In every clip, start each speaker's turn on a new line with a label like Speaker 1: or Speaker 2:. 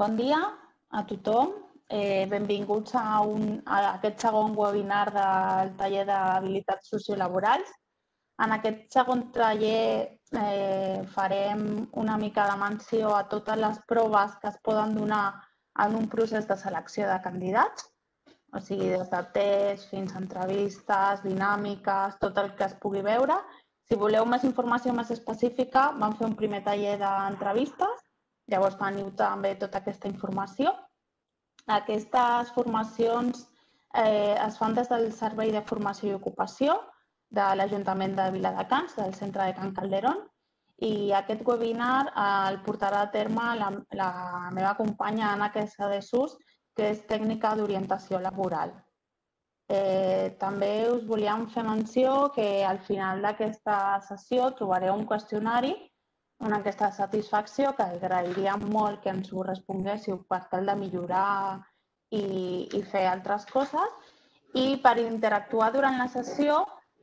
Speaker 1: Bon dia a tothom. Eh, benvinguts a, un, a aquest segon webinar del taller d'habilitats sociolaborals. En aquest segon taller eh, farem una mica de menció a totes les proves que es poden donar en un procés de selecció de candidats, o sigui, des de tests fins a entrevistes, dinàmiques, tot el que es pugui veure. Si voleu més informació més específica, vam fer un primer taller d'entrevistes Llavors teniu també tota aquesta informació. Aquestes formacions eh, es fan des del Servei de Formació i Ocupació de l'Ajuntament de Viladecans, del centre de Can Calderón, i aquest webinar eh, el portarà a terme la, la meva companya Anna Quesa de Sus, que és tècnica d'orientació laboral. Eh, també us volíem fer menció que al final d'aquesta sessió trobareu un qüestionari una enquesta de satisfacció que agrairíem molt que ens ho responguéssiu per tal de millorar i, i fer altres coses. I per interactuar durant la sessió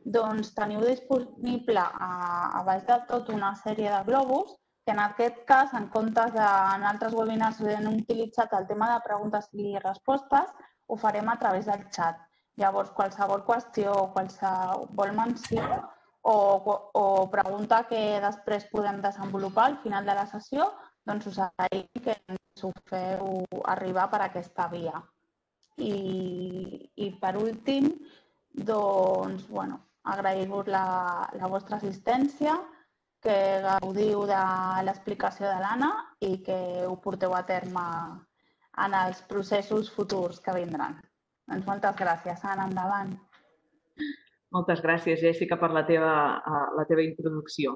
Speaker 1: doncs, teniu disponible a, a baix de tot una sèrie de globus que en aquest cas, en comptes de, en altres webinars hem utilitzat el tema de preguntes i respostes, ho farem a través del xat. Llavors, qualsevol qüestió o qualsevol menció o, o pregunta que després podem desenvolupar al final de la sessió, doncs us agraïm que ens ho feu arribar per aquesta via. I, i per últim, doncs, bueno, agrair-vos la, la vostra assistència, que gaudiu de l'explicació de l'Anna i que ho porteu a terme en els processos futurs que vindran. Doncs moltes gràcies, Anna, endavant.
Speaker 2: Moltes gràcies, Jessica, per la teva, uh, la teva introducció.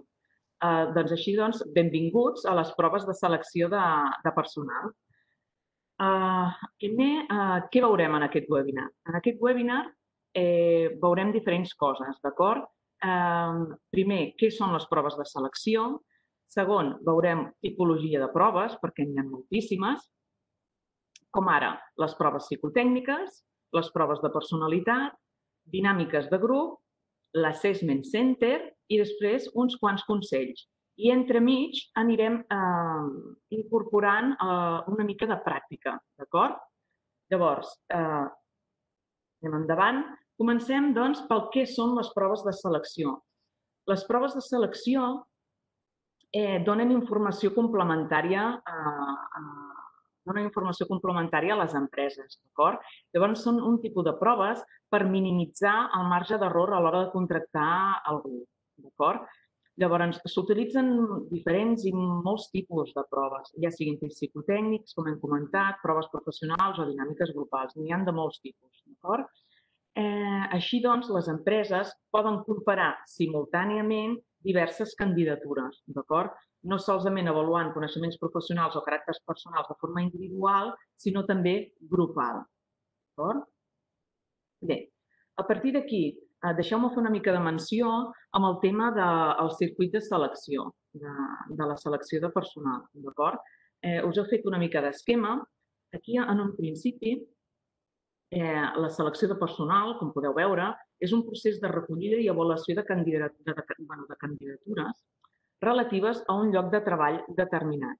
Speaker 2: Uh, doncs així, doncs, benvinguts a les proves de selecció de, de personal. Uh, primer, uh, què veurem en aquest webinar? En aquest webinar eh, veurem diferents coses, d'acord? Uh, primer, què són les proves de selecció? Segon, veurem tipologia de proves, perquè n'hi ha moltíssimes, com ara les proves psicotècniques, les proves de personalitat, dinàmiques de grup, l'assessment center i després uns quants consells. I entremig anirem eh, incorporant eh, una mica de pràctica, d'acord? Llavors, eh, anem endavant. Comencem, doncs, pel que són les proves de selecció. Les proves de selecció eh, donen informació complementària a, a, donen informació complementària a les empreses. Llavors, són un tipus de proves per minimitzar el marge d'error a l'hora de contractar algú. D'acord? Llavors, s'utilitzen diferents i molts tipus de proves, ja siguin psicotècnics, com hem comentat, proves professionals o dinàmiques grupals. N'hi ha de molts tipus. D'acord? Eh, així doncs, les empreses poden comparar simultàniament diverses candidatures, d'acord? no solament avaluant coneixements professionals o caràcters personals de forma individual, sinó també grupal. D'acord? Bé, a partir d'aquí, eh, deixeu-me fer una mica de menció amb el tema del de, circuit de selecció, de, de la selecció de personal. D'acord? Eh, us he fet una mica d'esquema. Aquí, en un principi, eh, la selecció de personal, com podeu veure, és un procés de recollida i avaluació de, candidat, de, de, bueno, de candidatures relatives a un lloc de treball determinat.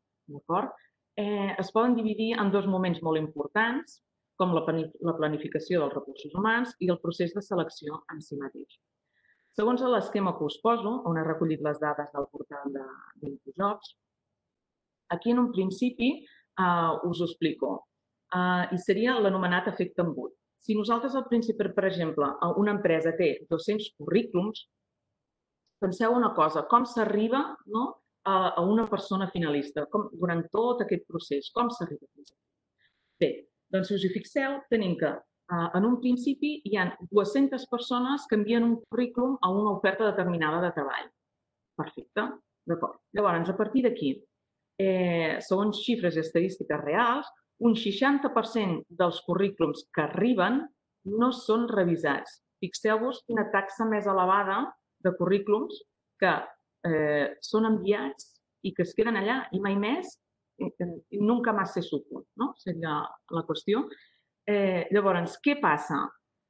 Speaker 2: Eh, es poden dividir en dos moments molt importants, com la, la planificació dels recursos humans i el procés de selecció en si mateix. Segons l'esquema que us poso, on he recollit les dades del portal d'InfoJobs, aquí en un principi eh, us ho explico. Eh, I seria l'anomenat efecte embut. Si nosaltres al principi, per exemple, una empresa té 200 currículums, penseu una cosa, com s'arriba no, a, una persona finalista, com, durant tot aquest procés, com s'arriba fins aquí. Bé, doncs si us hi fixeu, tenim que uh, en un principi hi ha 200 persones que envien un currículum a una oferta determinada de treball. Perfecte, d'acord. Llavors, a partir d'aquí, eh, segons xifres i estadístiques reals, un 60% dels currículums que arriben no són revisats. Fixeu-vos quina taxa més elevada de currículums que eh, són enviats i que es queden allà i mai més nunca más se supo, no? Seria la qüestió. Eh, llavors, què passa?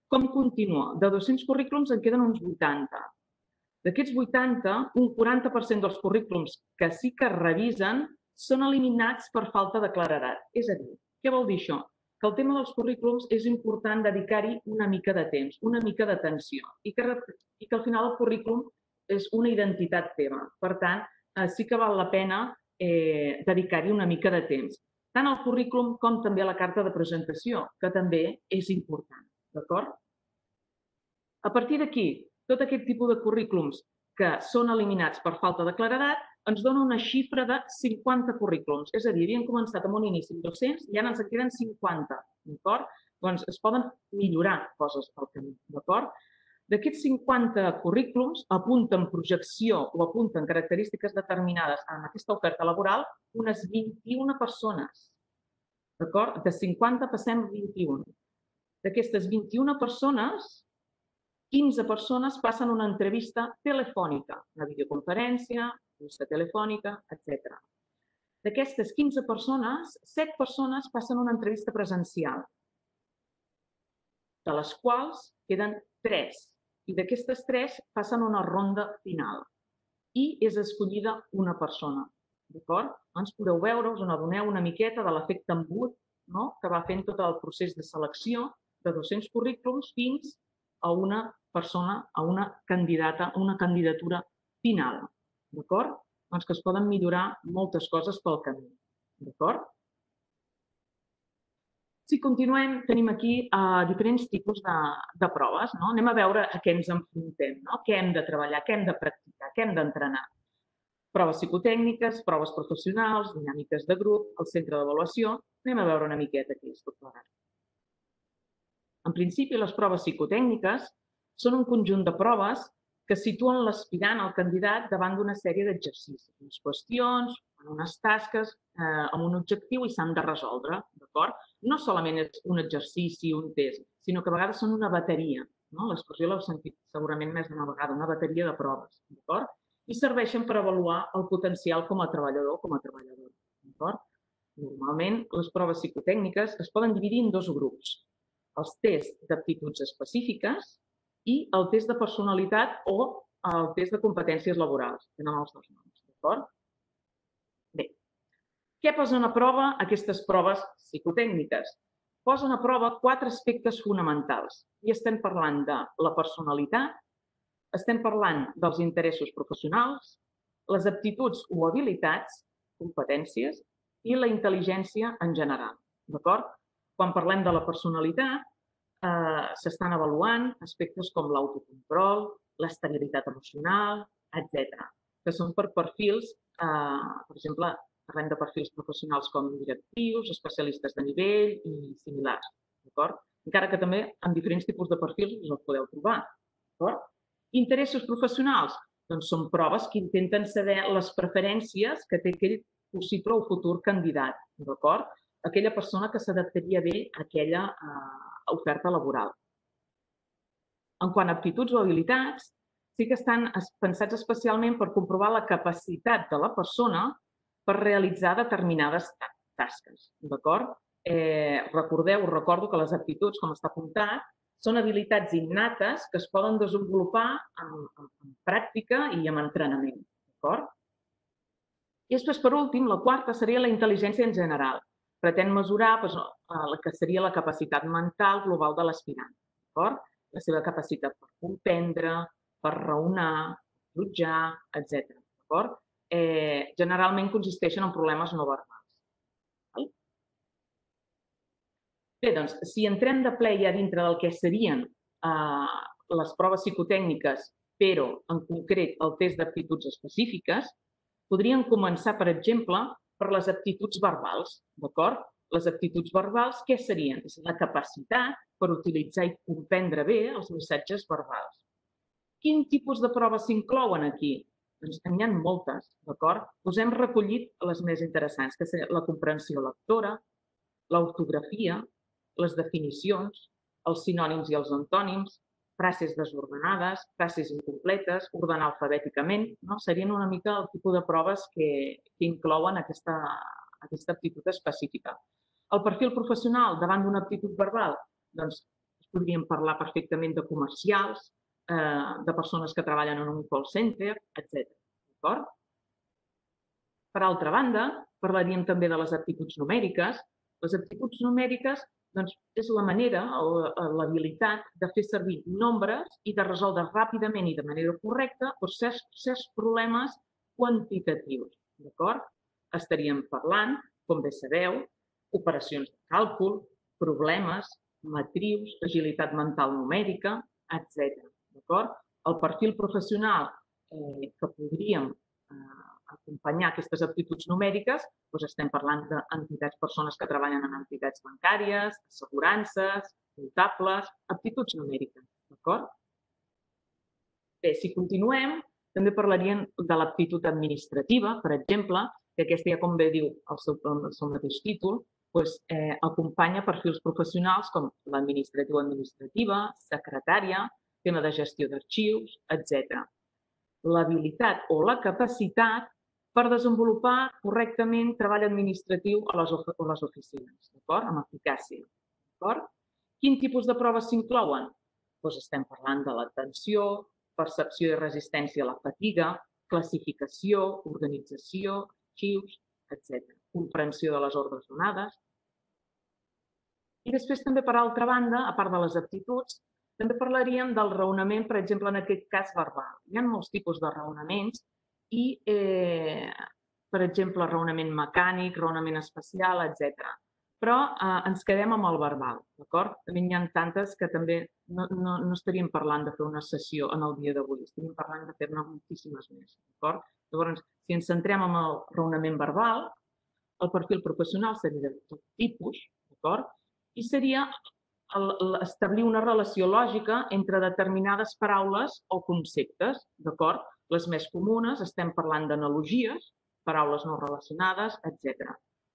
Speaker 2: Com continua? De 200 currículums en queden uns 80. D'aquests 80, un 40% dels currículums que sí que revisen són eliminats per falta de claredat. És a dir, què vol dir això? Que el tema dels currículums és important dedicar-hi una mica de temps, una mica d'atenció i, que, i que al final el currículum és una identitat teva. Per tant, eh, sí que val la pena eh, dedicar-hi una mica de temps. Tant al currículum com també a la carta de presentació, que també és important. D'acord? A partir d'aquí, tot aquest tipus de currículums que són eliminats per falta de claredat ens dona una xifra de 50 currículums. És a dir, havíem començat amb un inici amb 200 i ara ens en queden 50. D'acord? Doncs es poden millorar coses pel camí. D'acord? D'aquests 50 currículums apunten projecció o apunten característiques determinades en aquesta oferta laboral unes 21 persones. D'acord? De 50 passem a 21. D'aquestes 21 persones, 15 persones passen una entrevista telefònica, una videoconferència, vista telefònica, etc. D'aquestes 15 persones, 7 persones passen una entrevista presencial, de les quals queden 3. I d'aquestes 3 passen una ronda final i és escollida una persona. D'acord? Ens podeu veure, us n'adoneu una miqueta de l'efecte embut no? que va fent tot el procés de selecció de 200 currículums fins a una persona, a una candidata, a una candidatura final. D'acord? Doncs que es poden millorar moltes coses pel camí. D'acord? Si continuem, tenim aquí uh, diferents tipus de, de proves. No? Anem a veure a què ens enfrontem, no? què hem de treballar, què hem de practicar, què hem d'entrenar. Proves psicotècniques, proves professionals, dinàmiques de grup, el centre d'avaluació. Anem a veure una miqueta què és tot plegat. En principi, les proves psicotècniques són un conjunt de proves que situen l'aspirant, el candidat, davant d'una sèrie d'exercicis, unes qüestions, unes tasques eh, amb un objectiu i s'han de resoldre, d'acord? No solament és un exercici, un test, sinó que a vegades són una bateria, no? L'expressió l'heu sentit segurament més d'una vegada, una bateria de proves, d'acord? I serveixen per avaluar el potencial com a treballador com a treballadora, d'acord? Normalment, les proves psicotècniques es poden dividir en dos grups els tests d'aptituds específiques i el test de personalitat o el test de competències laborals. Tenen els dos noms, d'acord? Bé, què posen a prova aquestes proves psicotècniques? Posen a prova quatre aspectes fonamentals i estem parlant de la personalitat, estem parlant dels interessos professionals, les aptituds o habilitats, competències i la intel·ligència en general. D'acord? Quan parlem de la personalitat, eh, s'estan avaluant aspectes com l'autocontrol, l'estabilitat emocional, etc. que són per perfils, eh, per exemple, parlem de perfils professionals com directius, especialistes de nivell i similars. D'acord? Encara que també en diferents tipus de perfils us els podeu trobar. D'acord? Interessos professionals? Doncs són proves que intenten saber les preferències que té aquell possible o futur candidat. D'acord? aquella persona que s'adaptaria bé a aquella eh, oferta laboral. En quant a aptituds o habilitats, sí que estan pensats especialment per comprovar la capacitat de la persona per realitzar determinades tasques. D'acord? Eh, recordeu, recordo que les aptituds, com està apuntat, són habilitats innates que es poden desenvolupar en, en, en pràctica i amb entrenament. D'acord? I després, per últim, la quarta seria la intel·ligència en general pretén mesurar doncs, la que seria la capacitat mental global de l'aspirant. La seva capacitat per comprendre, per raonar, jutjar, etc. Eh, generalment consisteixen en problemes no verbals. Bé, doncs, si entrem de ple ja dintre del que serien eh, les proves psicotècniques, però en concret el test d'aptituds específiques, podrien començar, per exemple, per les aptituds verbals, d'acord? Les aptituds verbals, què serien? És la capacitat per utilitzar i comprendre bé els missatges verbals. Quin tipus de proves s'inclouen aquí? Doncs n'hi ha moltes, d'acord? Us hem recollit les més interessants, que serien la comprensió lectora, l'ortografia, les definicions, els sinònims i els antònims, frases desordenades, frases incompletes, ordenar alfabèticament, no? serien una mica el tipus de proves que, que inclouen aquesta, aquesta aptitud específica. El perfil professional davant d'una aptitud verbal, doncs podríem parlar perfectament de comercials, eh, de persones que treballen en un call center, etc. D'acord? Per altra banda, parlaríem també de les aptituds numèriques. Les aptituds numèriques doncs, és la manera o l'habilitat de fer servir nombres i de resoldre ràpidament i de manera correcta doncs, certs, certs problemes quantitatius. D'acord? Estaríem parlant, com bé sabeu, operacions de càlcul, problemes, matrius, agilitat mental numèrica, etc. D'acord? El perfil professional eh, que podríem eh, acompanyar aquestes aptituds numèriques, doncs estem parlant d'entitats, persones que treballen en entitats bancàries, assegurances, comptables, aptituds numèriques, d'acord? Bé, si continuem, també parlaríem de l'aptitud administrativa, per exemple, que aquesta ja, com bé diu el seu, el seu mateix títol, doncs, eh, acompanya perfils professionals com l'administratiu administrativa, secretària, tema de gestió d'arxius, etc. L'habilitat o la capacitat per desenvolupar correctament treball administratiu a les, a les oficines, d'acord? Amb eficàcia, d'acord? Quin tipus de proves s'inclouen? Doncs estem parlant de l'atenció, percepció i resistència a la fatiga, classificació, organització, arxius, etc. Comprensió de les ordres donades. I després també, per altra banda, a part de les aptituds, també parlaríem del raonament, per exemple, en aquest cas verbal. Hi ha molts tipus de raonaments i, eh, per exemple, raonament mecànic, raonament espacial, etc. Però eh, ens quedem amb el verbal, d'acord? També n'hi ha tantes que també no, no, no estaríem parlant de fer una sessió en el dia d'avui, estaríem parlant de fer-ne moltíssimes més, d'acord? Llavors, si ens centrem en el raonament verbal, el perfil professional seria de tot tipus, d'acord? I seria establir una relació lògica entre determinades paraules o conceptes, d'acord? Les més comunes, estem parlant d'analogies, paraules no relacionades, etc.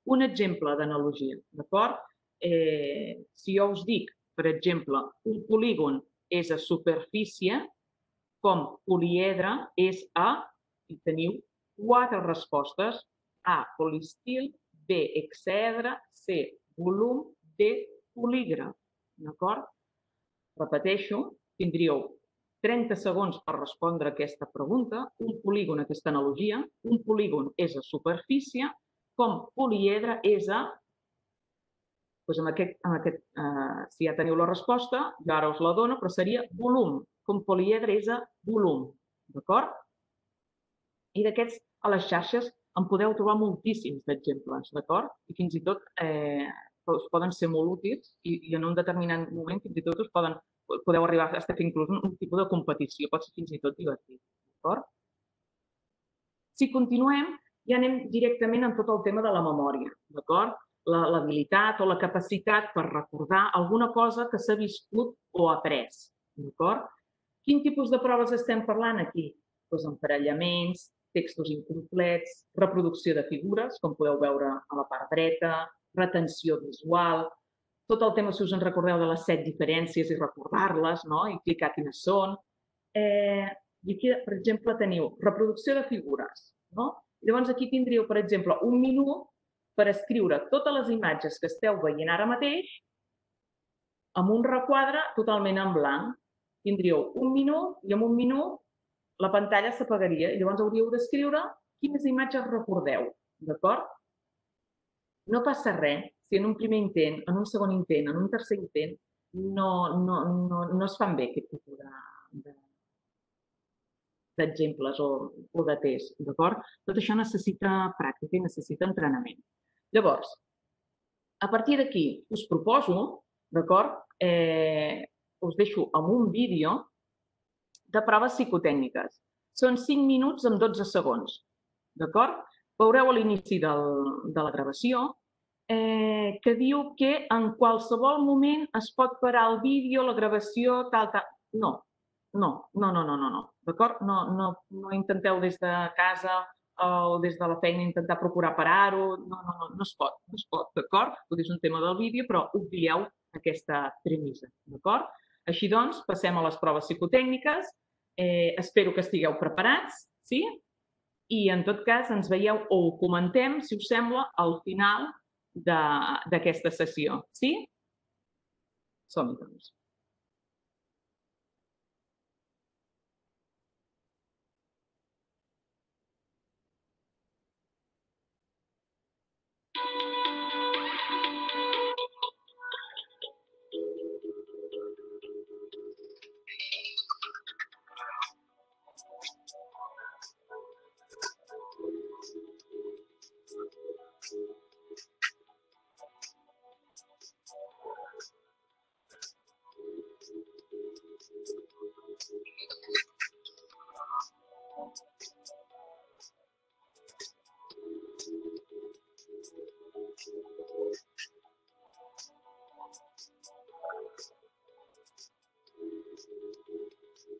Speaker 2: Un exemple d'analogia, d'acord? Eh, si jo us dic, per exemple, un polígon és a superfície, com poliedre és a, i teniu quatre respostes, A, polistil, B, excedre, C, volum, D, polígraf. D'acord? Repeteixo, tindríeu 30 segons per respondre a aquesta pregunta. Un polígon, aquesta analogia, un polígon és a superfície, com poliedre és a... Doncs amb aquest, amb aquest, eh, si ja teniu la resposta, jo ara us la dono, però seria volum, com poliedre és a volum. D'acord? I d'aquests, a les xarxes, en podeu trobar moltíssims d'exemples, d'acord? I fins i tot eh, poden ser molt útils i, i en un determinat moment fins i tot us poden podeu arribar a fer inclús un, un tipus de competició, pot ser fins i tot divertit. D'acord? Si continuem, ja anem directament en tot el tema de la memòria, d'acord? L'habilitat o la capacitat per recordar alguna cosa que s'ha viscut o après, d'acord? Quin tipus de proves estem parlant aquí? Doncs emparellaments, textos incomplets, reproducció de figures, com podeu veure a la part dreta, retenció visual, tot el tema, si us en recordeu, de les set diferències i recordar-les no? i clicar quines són. Eh, I aquí, per exemple, teniu reproducció de figures. No? Llavors aquí tindríeu, per exemple, un minut per escriure totes les imatges que esteu veient ara mateix amb un requadre totalment en blanc. Tindríeu un minut i en un minut la pantalla s'apagaria i llavors hauríeu d'escriure quines imatges recordeu. D'acord? No passa res si en un primer intent, en un segon intent, en un tercer intent, no, no, no, no es fan bé aquest tipus de, d'exemples o, o de test, d'acord? Tot això necessita pràctica i necessita entrenament. Llavors, a partir d'aquí us proposo, d'acord, eh, us deixo amb un vídeo de proves psicotècniques. Són 5 minuts amb 12 segons, d'acord? Veureu a l'inici de la gravació eh, que diu que en qualsevol moment es pot parar el vídeo, la gravació, tal, tal. No, no, no, no, no, no, no. D'acord? No, no, no intenteu des de casa o des de la feina intentar procurar parar-ho. No, no, no, no es pot, no es pot, d'acord? Potser és un tema del vídeo, però obvieu aquesta premissa, d'acord? Així doncs, passem a les proves psicotècniques. Eh, espero que estigueu preparats, sí? I en tot cas ens veieu o comentem, si us sembla, al final d'aquesta sessió. Sí? Som-hi, doncs. Sí?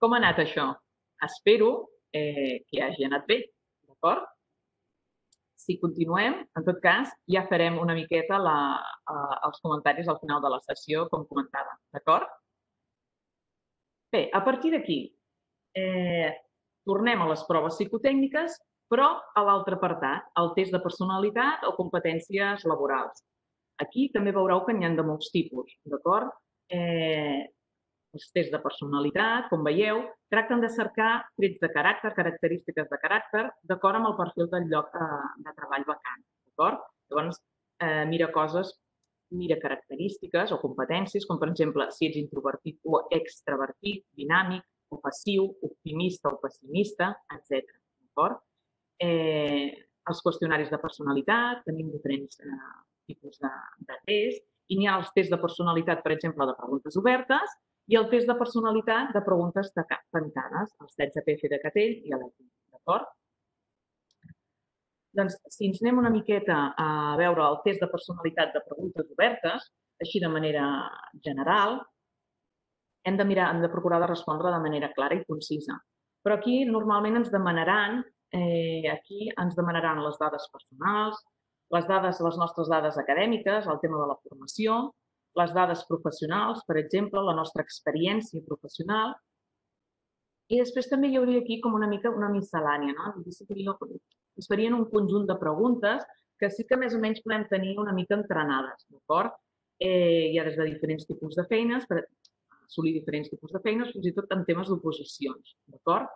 Speaker 2: Com ha anat això? Espero eh, que hagi anat bé, d'acord? Si continuem, en tot cas, ja farem una miqueta la, uh, els comentaris al final de la sessió, com comentava, d'acord? Bé, a partir d'aquí, eh, tornem a les proves psicotècniques, però a l'altre apartat, el test de personalitat o competències laborals. Aquí també veureu que n'hi ha de molts tipus, d'acord? Eh, els tests de personalitat, com veieu, tracten de cercar trets de caràcter, característiques de caràcter, d'acord amb el perfil del lloc de, de treball vacant. D'acord? Llavors, eh, mira coses, mira característiques o competències, com per exemple si ets introvertit o extravertit, dinàmic o passiu, optimista o pessimista, etc. D'acord? Eh, els qüestionaris de personalitat, tenim diferents eh, tipus de, de test, i n'hi ha els tests de personalitat, per exemple, de preguntes obertes, i el test de personalitat de preguntes tancades, els 16 PF de Catell i l'EPI. D'acord? Doncs, si ens anem una miqueta a veure el test de personalitat de preguntes obertes, així de manera general, hem de mirar, hem de procurar de respondre de manera clara i concisa. Però aquí normalment ens demanaran, eh, aquí ens demanaran les dades personals, les dades, les nostres dades acadèmiques, el tema de la formació, les dades professionals, per exemple, la nostra experiència professional. I després també hi hauria aquí com una mica una miscel·lània, no? Es farien un conjunt de preguntes que sí que més o menys podem tenir una mica entrenades, d'acord? Eh, hi ha des de diferents tipus de feines, per assolir diferents tipus de feines, fins i tot en temes d'oposicions, d'acord?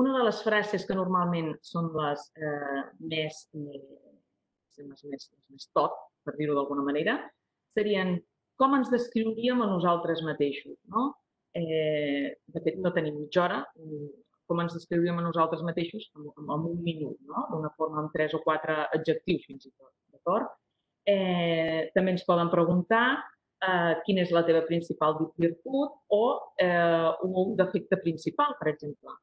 Speaker 2: Una de les frases que normalment són les eh, més, eh, més, més, més top, per dir-ho d'alguna manera, serien com ens descriuríem a nosaltres mateixos. No? Eh, de fet, no tenim mitja hora, com ens descriuríem a nosaltres mateixos en, en un minut, no? d'una forma amb tres o quatre adjectius fins i tot. D'acord? Eh, també ens poden preguntar eh, quina és la teva principal virtut o eh, un defecte principal, per exemple.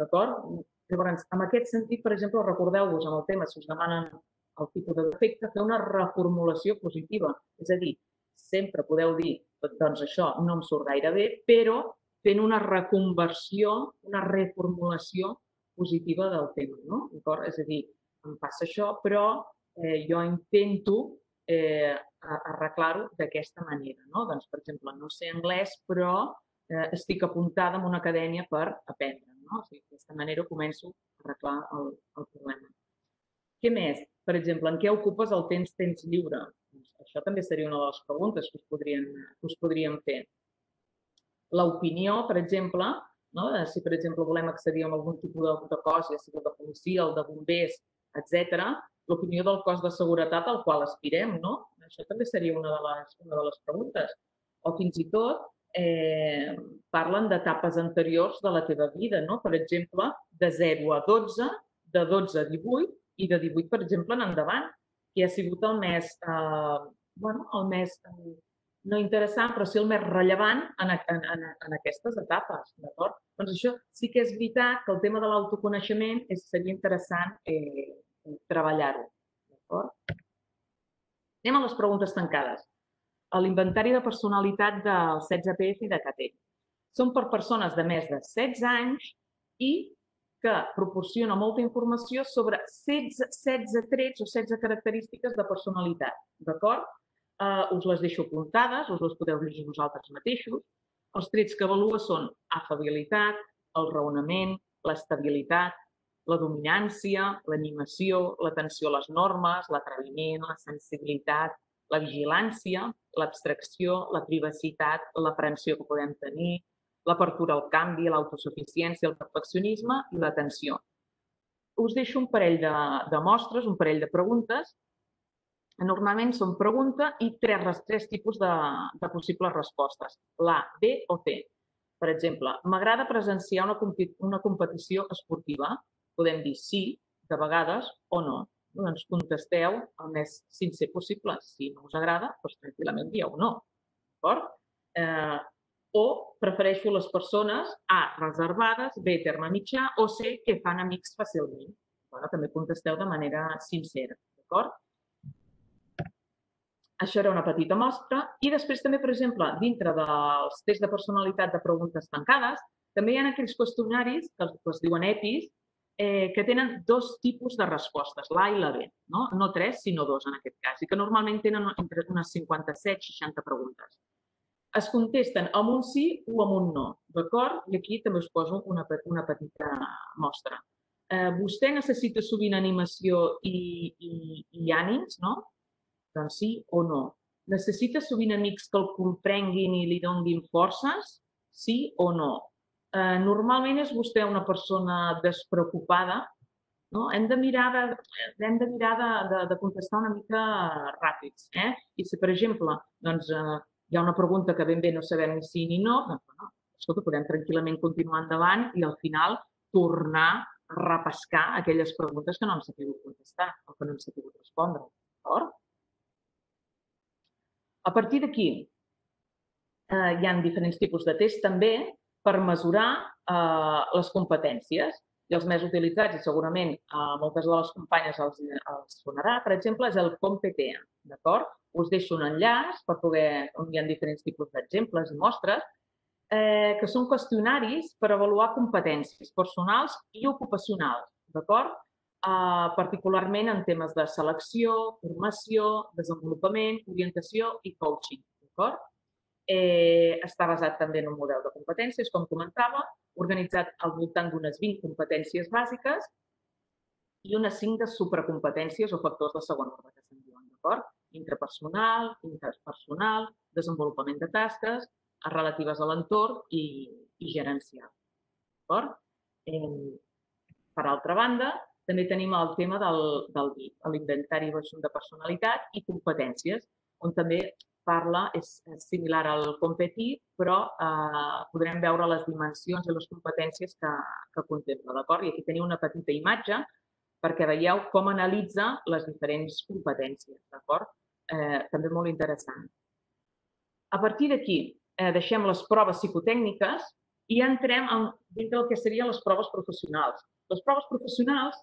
Speaker 2: D'acord? Llavors, en aquest sentit, per exemple, recordeu-vos amb el tema, si us demanen el tipus de defecte, fer una reformulació positiva. És a dir, sempre podeu dir, doncs això no em surt gaire bé, però fent una reconversió, una reformulació positiva del tema. No? És a dir, em passa això, però eh, jo intento eh, arreglar-ho d'aquesta manera. No? Doncs, per exemple, no sé anglès, però eh, estic apuntada en una acadèmia per aprendre. No? O sigui, d'aquesta manera començo a arreglar el, el problema. Què més? Per exemple, en què ocupes el temps temps lliure? Doncs això també seria una de les preguntes que us podrien, que us podríem fer. L'opinió, per exemple, no? si per exemple volem accedir a algun tipus de, de cos, ja sigui de policia, el de bombers, etc, l'opinió del cos de seguretat al qual aspirem, no? Això també seria una de les, una de les preguntes. O fins i tot eh, parlen d'etapes anteriors de la teva vida, no? Per exemple, de 0 a 12, de 12 a 18 i de 18, per exemple, en endavant, que ha sigut el més, eh, bueno, el més, eh, no interessant, però sí el més rellevant en, en, en, en aquestes etapes, d'acord? Doncs això sí que és veritat que el tema de l'autoconeixement seria interessant eh, treballar-ho, d'acord? Anem a les preguntes tancades. L'inventari de personalitat del 16PF i de CAT. Són per persones de més de 16 anys i que proporciona molta informació sobre 16, 16 trets o 16 característiques de personalitat. D'acord? Uh, us les deixo apuntades, us les podeu llegir vosaltres mateixos. Els trets que avalua són afabilitat, el raonament, l'estabilitat, la dominància, l'animació, l'atenció a les normes, l'atreviment, la sensibilitat, la vigilància, l'abstracció, la privacitat, l'aprensió que podem tenir, l'apertura al canvi, l'autosuficiència, el perfeccionisme i l'atenció. Us deixo un parell de, de mostres, un parell de preguntes. Normalment són pregunta i tres, tres tipus de, de possibles respostes, la, B o T. Per exemple, m'agrada presenciar una, una competició esportiva. Podem dir sí, de vegades, o no. Doncs contesteu el més sincer possible. Si no us agrada, doncs tranquil·lament dieu no. D'acord? Eh, o prefereixo les persones A, reservades, B, terme mitjà, o C, que fan amics fàcilment. Bueno, també contesteu de manera sincera, d'acord? Això era una petita mostra. I després també, per exemple, dintre dels tests de personalitat de preguntes tancades, També hi ha aquells qüestionaris, que es diuen EPIs, eh, que tenen dos tipus de respostes, l'A i la B, no? no tres, sinó dos en aquest cas, i que normalment tenen entre unes 57 i 60 preguntes. Es contesten amb un sí o amb un no, d'acord? I aquí també us poso una, una petita mostra. Eh, vostè necessita sovint animació i, i, i ànims, no? Doncs sí o no. Necessita sovint amics que el comprenguin i li donguin forces? Sí o no? eh, normalment és vostè una persona despreocupada, no? hem de mirar, de, hem de, mirar de, de, de contestar una mica ràpids. Eh? I si, per exemple, doncs, eh, hi ha una pregunta que ben bé no sabem ni sí ni no, doncs, bueno, escolta, podem tranquil·lament continuar endavant i al final tornar a repescar aquelles preguntes que no hem sabut contestar o que no hem sabut respondre. D'acord? A partir d'aquí, eh, hi ha diferents tipus de test també per mesurar eh, les competències. I els més utilitzats, i segurament a eh, moltes de les companyes els, els sonarà, per exemple, és el COMPETEA. D'acord? Us deixo un enllaç per poder, on hi ha diferents tipus d'exemples i mostres, eh, que són qüestionaris per avaluar competències personals i ocupacionals. D'acord? Uh, particularment en temes de selecció, formació, desenvolupament, orientació i coaching. D'acord? Eh, està basat també en un model de competències, com comentava, organitzat al voltant d'unes 20 competències bàsiques i unes 5 de supracompetències o factors de segon ordre que se'n diuen, d'acord? Intrapersonal, interpersonal, desenvolupament de tasques, relatives a l'entorn i, i gerencial. D'acord? Eh, per altra banda, també tenim el tema del, del l'inventari de personalitat i competències, on també parla és, similar al competir, però eh, podrem veure les dimensions i les competències que, que contempla. D'acord? I aquí teniu una petita imatge perquè veieu com analitza les diferents competències. D'acord? Eh, també molt interessant. A partir d'aquí, eh, deixem les proves psicotècniques i entrem en, dintre del que serien les proves professionals. Les proves professionals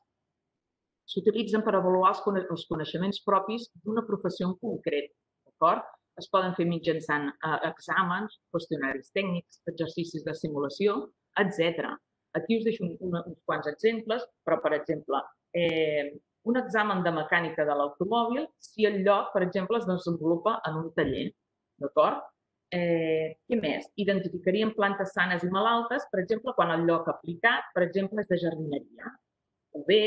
Speaker 2: s'utilitzen per avaluar els coneixements propis d'una professió en concret. D'acord? Es poden fer mitjançant eh, exàmens, qüestionaris tècnics, exercicis de simulació, etc. Aquí us deixo un, un, uns quants exemples, però, per exemple, eh, un examen de mecànica de l'automòbil si el lloc, per exemple, es desenvolupa en un taller. D'acord? Eh, què més? Identificaríem plantes sanes i malaltes, per exemple, quan el lloc aplicat, per exemple, és de jardineria. O bé,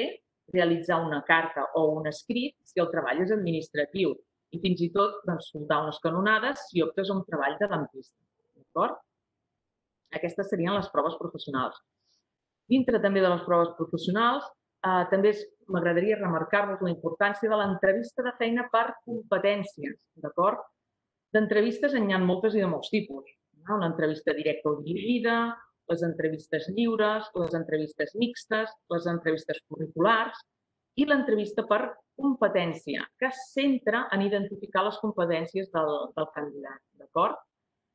Speaker 2: realitzar una carta o un escrit si el treball és administratiu i fins i tot doncs, unes canonades si optes a un treball de dentista. D'acord? Aquestes serien les proves professionals. Dintre també de les proves professionals, eh, també m'agradaria remarcar-vos la importància de l'entrevista de feina per competències. D'acord? D'entrevistes en hi ha moltes i de molts tipus. No? Una entrevista directa o dirigida, les entrevistes lliures, les entrevistes mixtes, les entrevistes curriculars i l'entrevista per competència, que es centra en identificar les competències del, del candidat, d'acord?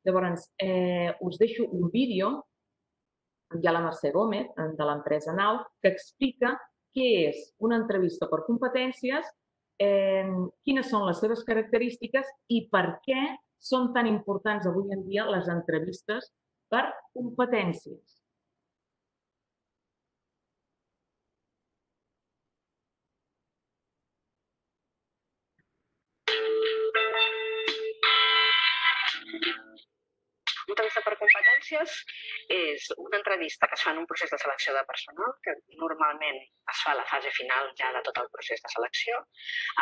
Speaker 2: Llavors, eh, us deixo un vídeo, hi ha la Mercè Gómez, de l'empresa Nau, que explica què és una entrevista per competències, eh, quines són les seves característiques i per què són tan importants avui en dia les entrevistes per competències.
Speaker 3: Competències és una entrevista que es fa en un procés de selecció de personal, que normalment es fa a la fase final ja de tot el procés de selecció,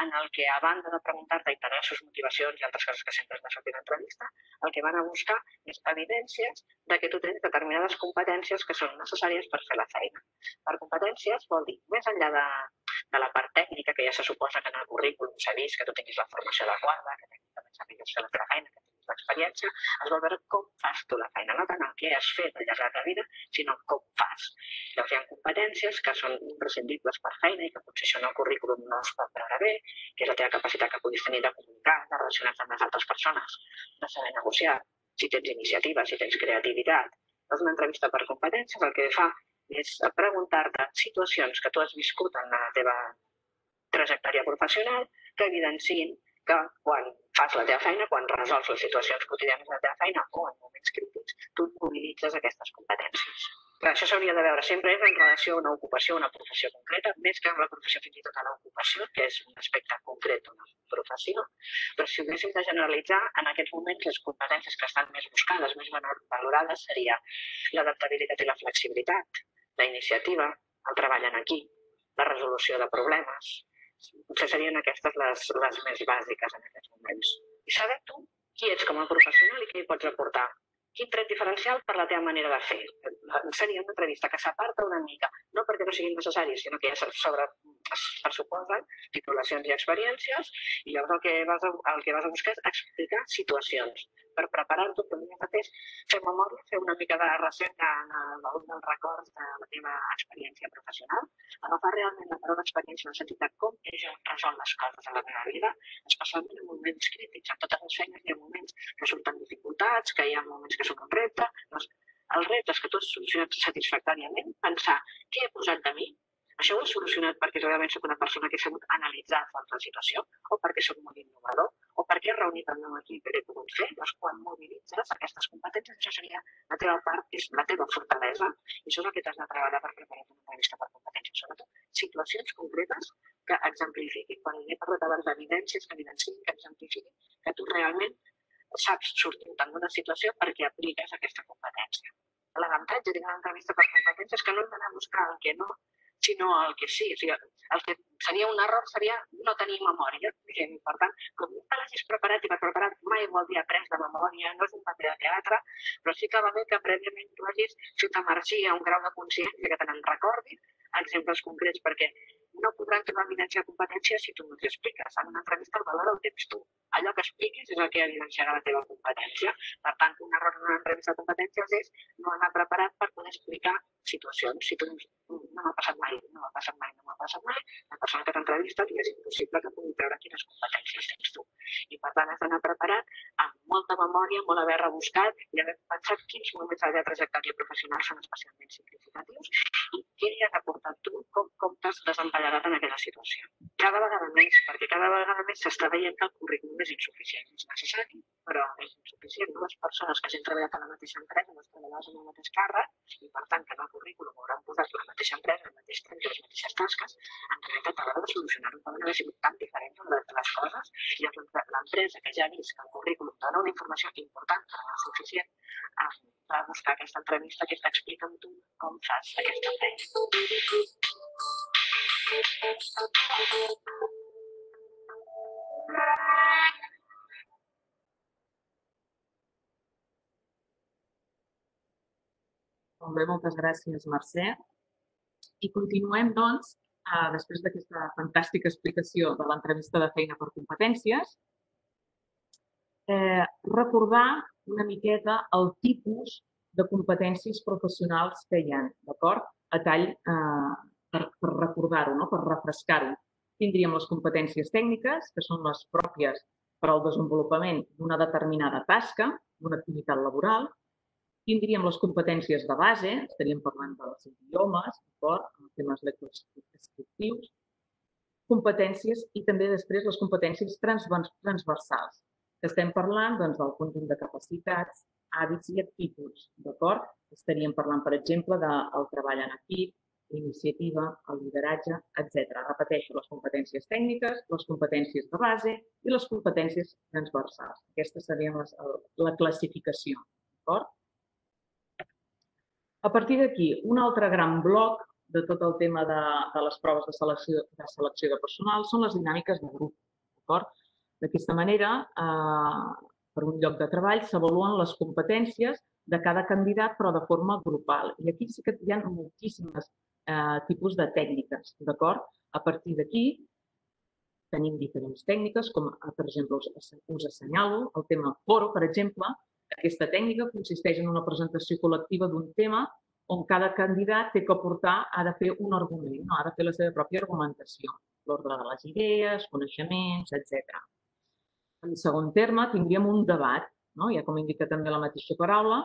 Speaker 3: en el que, a banda de preguntar-te interessos, motivacions i altres coses que sempre has de sortir d'entrevista, el que van a buscar és evidències de que tu tens determinades competències que són necessàries per fer la feina. Per competències vol dir, més enllà de, de la part tècnica, que ja se suposa que en el currículum s'ha vist que tu tinguis la formació adequada, que tècnicament sàpigues fer la teva feina, que l'experiència, es vol veure com fas tu la feina, no tant el que has fet al llarg de la teva vida, sinó com fas. Llavors hi ha competències que són imprescindibles per feina i que potser això en el currículum no es pot veure bé, que és la teva capacitat que puguis tenir de comunicar, de relacionar-te amb les altres persones, de saber negociar, si tens iniciativa, si tens creativitat. És una entrevista per competències, el que fa és preguntar-te situacions que tu has viscut en la teva trajectòria professional que evidenciïn que quan fas la teva feina, quan resols les situacions quotidianes de la teva feina o en moments crítics, tu mobilitzes aquestes competències. Clar, això s'hauria de veure sempre en relació a una ocupació, una professió concreta, més que amb la professió fins i tot a l'ocupació, que és un aspecte concret d'una professió, però si haguéssim de generalitzar, en aquests moments les competències que estan més buscades, més valorades, seria l'adaptabilitat i la flexibilitat, la iniciativa, el treball en equip, la resolució de problemes. Potser serien aquestes les, les més bàsiques en aquests moments. I saber tu qui ets com a professional i què hi pots aportar quin tret diferencial per la teva manera de fer. Seria una entrevista que s'aparta una mica, no perquè no siguin necessaris, sinó que ja sobre, es pressuposen titulacions i experiències, i llavors el que vas a, el que vas a buscar és explicar situacions. Per que has de fer és memòria, fer una mica de recerca en baúl dels records de la teva experiència professional, agafar realment la paraula experiència en el sentit de com he jo resolt les coses a la meva vida, especialment en moments crítics. En totes les feines hi ha moments que surten dificultats, que hi ha moments que són un repte. Doncs, els reptes que has solucionat satisfactòriament, pensar què he posat de mi, això ho he solucionat perquè realment sóc una persona que he sabut analitzar la situació, o perquè sóc molt innovador, o perquè he reunit el meu equip i l'he pogut fer. Doncs quan mobilitzes aquestes competències, això seria la teva part, és la teva fortalesa, i això és el que t'has de treballar per preparar una entrevista per competències, sobretot situacions concretes que exemplifiquin. Quan he parlat abans d'evidències, que evidenciïn, que exemplifiquin, que tu realment saps sortir d'una situació perquè apliques aquesta competència. L'avantatge d'una entrevista per competències és que no hem d'anar a buscar el que no, sinó el que sí. O sigui, el que seria un error seria no tenir memòria. I, per tant, com no l'hagis preparat i per preparat mai vol dir après de memòria, no és un paper de teatre, però sí que va bé que prèviament tu hagis fet emergir a un grau de consciència que te n'en recordis, exemples concrets, perquè no podran trobar evidència de competència si tu no t'hi expliques. En una entrevista el valor el tens tu. Allò que expliquis és el que evidenciarà la teva competència. Per tant, un error en una entrevista de competències és no anar preparat per poder explicar situacions. Si tu no m'ha passat mai, no m'ha passat mai, no m'ha passat mai, la persona que t'entrevista li és impossible que pugui veure quines competències tens tu. I per tant, has d'anar preparat amb molta memòria, molt haver rebuscat i haver pensat quins moments de la trajectòria professional són especialment significatius i què hi has aportat tu, com, com t'has desempallarat en aquella situació. Cada vegada més, perquè cada vegada més s'està veient que el currículum és insuficient. És necessari, però és insuficient. Dues persones que hagin treballat a la mateixa empresa, dues treballadors en el mateix càrrec, i per tant que posat la mateixa empresa, el mateix temps i les mateixes tasques, en realitat a l'hora de solucionar-ho poden haver sigut tan diferents les coses i l'empresa que ja ha vist que el currículum dona una informació important, però suficient, va buscar aquesta entrevista que t'explica amb tu com fas aquesta feina.
Speaker 2: Molt bé, moltes gràcies, Mercè. I continuem, doncs, eh, després d'aquesta fantàstica explicació de l'entrevista de feina per competències, eh, recordar una miqueta el tipus de competències professionals que hi ha, d'acord? A tall eh, per, recordar-ho, no? per refrescar-ho. Tindríem les competències tècniques, que són les pròpies per al desenvolupament d'una determinada tasca, d'una activitat laboral. Tindríem les competències de base, estaríem parlant dels idiomes, amb temes lectoescriptius, competències i també després les competències transversals, que estem parlant doncs, del conjunt de capacitats, hàbits i actituds, d'acord? Estaríem parlant, per exemple, del treball en equip, l'iniciativa, el lideratge, etc. Repeteixo, les competències tècniques, les competències de base i les competències transversals. Aquesta seria la, la classificació. A partir d'aquí, un altre gran bloc de tot el tema de, de les proves de selecció, de selecció de personal són les dinàmiques de grup. D'aquesta manera, eh, per un lloc de treball s'avaluen les competències de cada candidat, però de forma grupal. I aquí sí que hi ha moltíssimes eh, tipus de tècniques, d'acord? A partir d'aquí tenim diferents tècniques, com per exemple us, us assenyalo el tema foro, per exemple. Aquesta tècnica consisteix en una presentació col·lectiva d'un tema on cada candidat té que aportar, ha de fer un argument, no? ha de fer la seva pròpia argumentació, l'ordre de les idees, coneixements, etc. En segon terme, tindríem un debat, no? ja com indica també la mateixa paraula,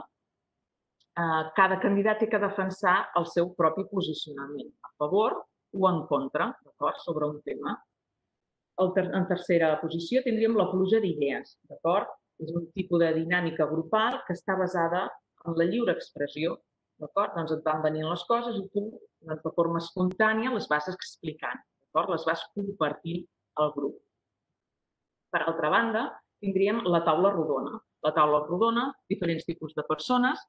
Speaker 2: eh, cada candidat té que defensar el seu propi posicionament a favor o en contra, d'acord, sobre un tema. ter en tercera posició tindríem la pluja d'idees, d'acord? És un tipus de dinàmica grupal que està basada en la lliure expressió, d'acord? Doncs et van venint les coses i tu, doncs, de forma espontània, les vas explicant, d'acord? Les vas compartint al grup. Per altra banda, tindríem la taula rodona. La taula rodona, diferents tipus de persones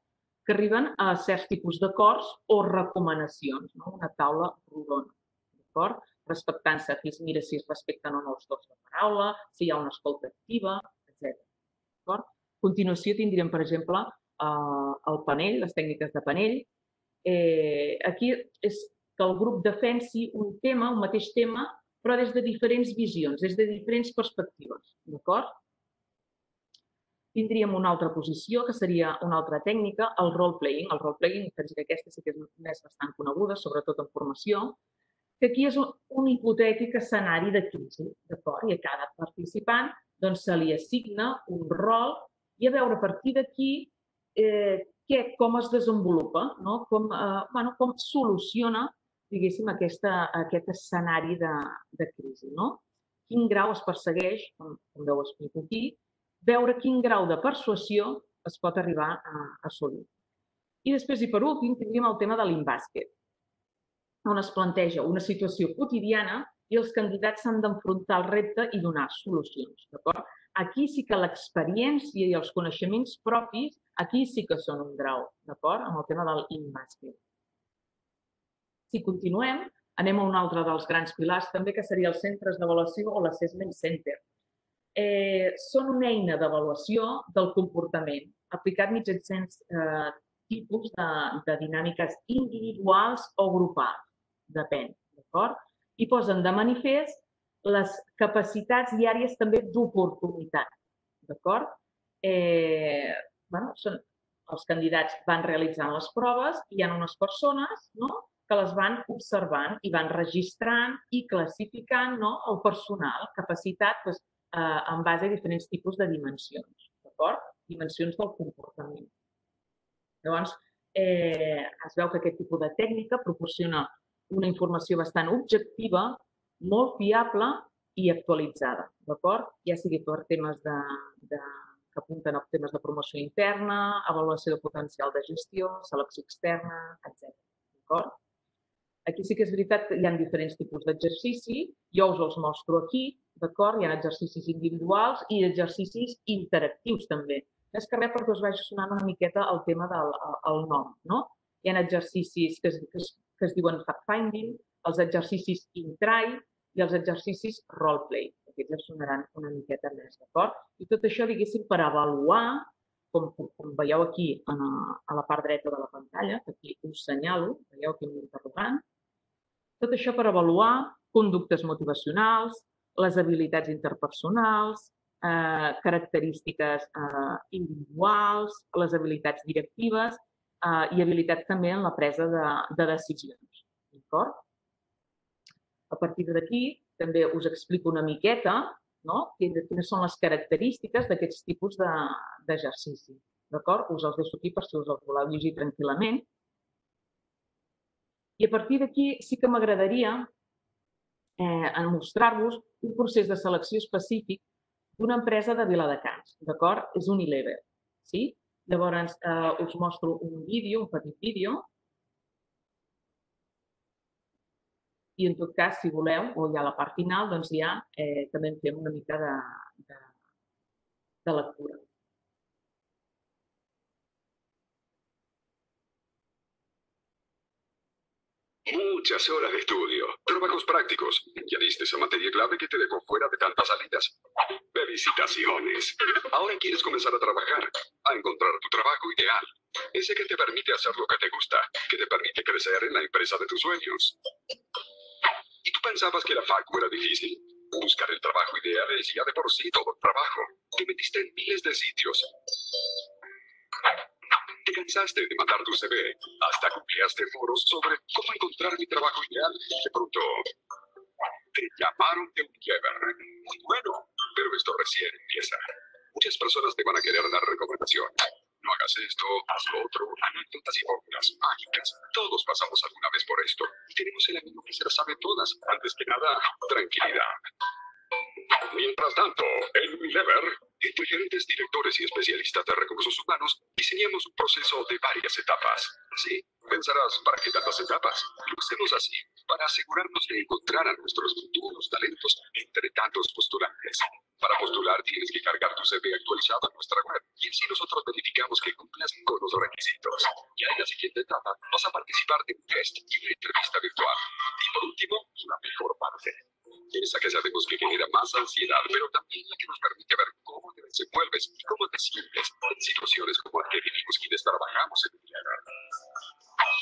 Speaker 2: que arriben a certs tipus d'acords o recomanacions, no? una taula rodona, d'acord? Respectant-se qui es mira si es respecten o no els dos de paraula, si hi ha una escolta activa, continuació tindríem, per exemple, eh, el panell, les tècniques de panell. Eh, aquí és que el grup defensi un tema, un mateix tema, però des de diferents visions, des de diferents perspectives. D'acord? Tindríem una altra posició, que seria una altra tècnica, el role-playing. El role-playing, penso que aquesta sí que és més bastant coneguda, sobretot en formació, que aquí és un, hipotètic escenari de crisi, d'acord? I a cada participant doncs, se li assigna un rol i a veure a partir d'aquí eh, què, com es desenvolupa, no? com, eh, bueno, com soluciona diguéssim, aquesta, aquest escenari de, de crisi. No? Quin grau es persegueix, com, com ho explico aquí, veure quin grau de persuasió es pot arribar a assolir. I després, i per últim, tindríem el tema de l'inbàsquet, on es planteja una situació quotidiana i els candidats s'han d'enfrontar al repte i donar solucions. Aquí sí que l'experiència i els coneixements propis, aquí sí que són un grau, d'acord? Amb el tema del in-bàsquet. Si continuem, anem a un altre dels grans pilars també, que seria els centres d'avaluació o l'Assessment Center eh, són una eina d'avaluació del comportament aplicat mitjançant eh, tipus de, de dinàmiques individuals o grupals, depèn, d'acord? I posen de manifest les capacitats diàries també d'oportunitat, d'acord? Eh, bueno, són, els candidats van realitzant les proves i hi ha unes persones no? que les van observant i van registrant i classificant no? el personal, capacitat, doncs, eh, en base a diferents tipus de dimensions, d'acord? Dimensions del comportament. Llavors, eh, es veu que aquest tipus de tècnica proporciona una informació bastant objectiva, molt fiable i actualitzada, d'acord? Ja sigui per temes de, de, que apunten a temes de promoció interna, avaluació de potencial de gestió, selecció externa, etc. D'acord? Aquí sí que és veritat que hi ha diferents tipus d'exercici, jo us els mostro aquí, d'acord? Hi ha exercicis individuals i exercicis interactius també. És que res perquè us vagi sonant una miqueta el tema del el nom, no? Hi ha exercicis que es, que es, que es diuen fact-finding, els exercicis in-try i els exercicis role-play. Aquests ja sonaran una miqueta més, d'acord? I tot això, diguéssim, per avaluar, com, com veieu aquí a, a la part dreta de la pantalla, aquí us senyalo, veieu un interrogant, tot això per avaluar conductes motivacionals, les habilitats interpersonals, eh, característiques eh, individuals, les habilitats directives eh, i habilitats també en la presa de, de decisions. D'acord? A partir d'aquí també us explico una miqueta no? quines són les característiques d'aquests tipus d'exercici. De, D'acord? Us els deixo aquí per si us els voleu llegir tranquil·lament. I a partir d'aquí sí que m'agradaria eh, mostrar-vos un procés de selecció específic d'una empresa de Viladecans, d'acord? És Unilever, sí? Llavors, eh, us mostro un vídeo, un petit vídeo, i en tot cas, si voleu, o ja a la part final, doncs ja eh, també en fem una mica de, de, de lectura.
Speaker 4: Muchas horas de estudio, trabajos prácticos. Ya diste esa materia clave que te dejó fuera de tantas salidas. Felicitaciones. Ahora quieres comenzar a trabajar, a encontrar tu trabajo ideal. Ese que te permite hacer lo que te gusta, que te permite crecer en la empresa de tus sueños. ¿Y tú pensabas que la facu era difícil? Buscar el trabajo ideal es ya de por sí todo el trabajo. Te metiste en miles de sitios. Te cansaste de mandar tu CV, hasta googleaste foros sobre cómo encontrar mi trabajo ideal. De pronto, te llamaron de un Unilever. Muy bueno, pero esto recién empieza. Muchas personas te van a querer dar recomendación. No hagas esto, haz lo otro, anécdotas y fórmulas mágicas. Todos pasamos alguna vez por esto tenemos el amigo que se lo sabe todas. Antes que nada, tranquilidad. Mientras tanto, en Unilever, entre gerentes, directores y especialistas de recursos humanos, diseñamos un proceso de varias etapas. Sí, pensarás, ¿para qué tantas etapas? Lo hacemos así, para asegurarnos de encontrar a nuestros futuros talentos entre tantos postulantes. Para postular tienes que cargar tu CV actualizado en nuestra web y así nosotros verificamos que cumplas con los requisitos. Ya en la siguiente etapa vas a participar de un test y una entrevista virtual. Y por último, la mejor parte. Esa que sabemos que genera más ansiedad, pero también la que nos permite ver cómo te desenvuelves y cómo te sientes en situaciones como las que vivimos quienes trabajamos en el día.